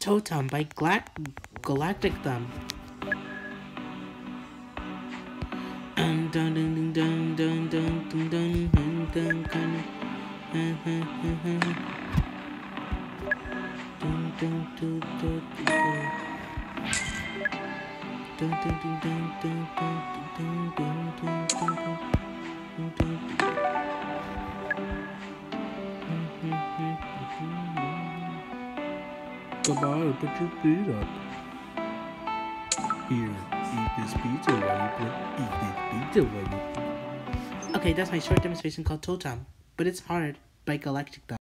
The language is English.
Tohtum by Gla Galactic Thumb. Dun dun dun dun dun dun dun dun dun dun dun dun dun dun dun dun dun dun Dun dun dun dun dun dun dun dun dun dun Goodbye, put your feet up. Here, eat this pizza while you play. Eat this pizza while you play. Okay, that's my short demonstration called Tohtum, but it's hard by Galactic Thumb.